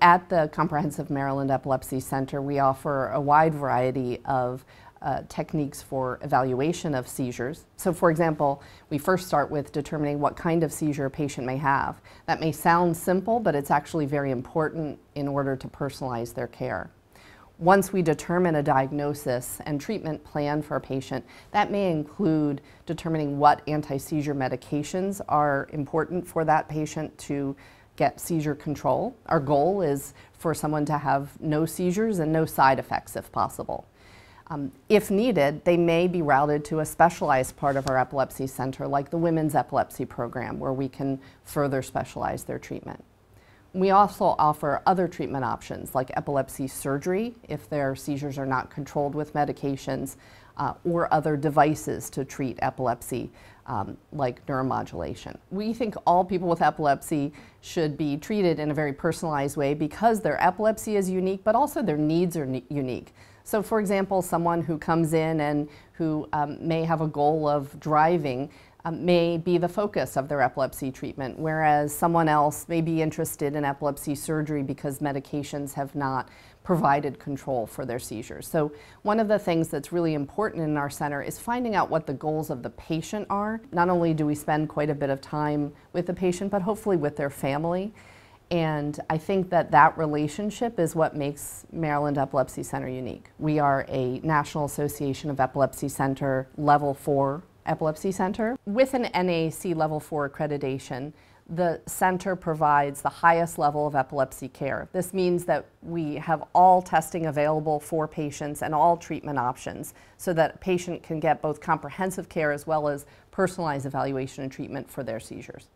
At the Comprehensive Maryland Epilepsy Center, we offer a wide variety of uh, techniques for evaluation of seizures. So for example, we first start with determining what kind of seizure a patient may have. That may sound simple, but it's actually very important in order to personalize their care. Once we determine a diagnosis and treatment plan for a patient, that may include determining what anti-seizure medications are important for that patient to get seizure control. Our goal is for someone to have no seizures and no side effects if possible. Um, if needed, they may be routed to a specialized part of our epilepsy center, like the Women's Epilepsy Program, where we can further specialize their treatment. We also offer other treatment options, like epilepsy surgery, if their seizures are not controlled with medications, uh, or other devices to treat epilepsy, um, like neuromodulation. We think all people with epilepsy should be treated in a very personalized way because their epilepsy is unique, but also their needs are unique. So for example, someone who comes in and who um, may have a goal of driving um, may be the focus of their epilepsy treatment, whereas someone else may be interested in epilepsy surgery because medications have not provided control for their seizures. So one of the things that's really important in our center is finding out what the goals of the patient are. Not only do we spend quite a bit of time with the patient, but hopefully with their family. And I think that that relationship is what makes Maryland Epilepsy Center unique. We are a National Association of Epilepsy Center Level 4 Epilepsy Center. With an NAC Level 4 accreditation, the center provides the highest level of epilepsy care. This means that we have all testing available for patients and all treatment options so that a patient can get both comprehensive care as well as personalized evaluation and treatment for their seizures.